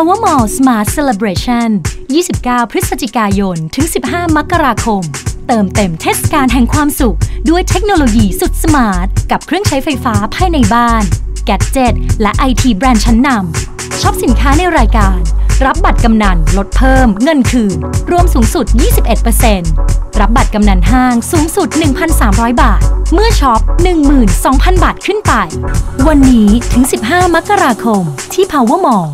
Power Mall Smart Celebration 29 พฤศจิกายน ถึง 15 มกราคม เติมเต็มเทศกาลแห่งความสุข ด้วยเทคโนโลยีสุด smart กับเครื่องใช้ไฟฟ้าภายในบ้าน gadget และไอทีแบรนด์ชั้นนำช็อปสินค้าในรายการ รับบัตรกำนัลลดเพิ่มเงินคืน รวมสูงสุด 21%รับบัตรกำนัลห้างสูงสุด 1,300 บาท เมื่อช็อป 12,000 บาทขึ้นไป วันนี้ถึง 15 มกราคม ที่ Power Mall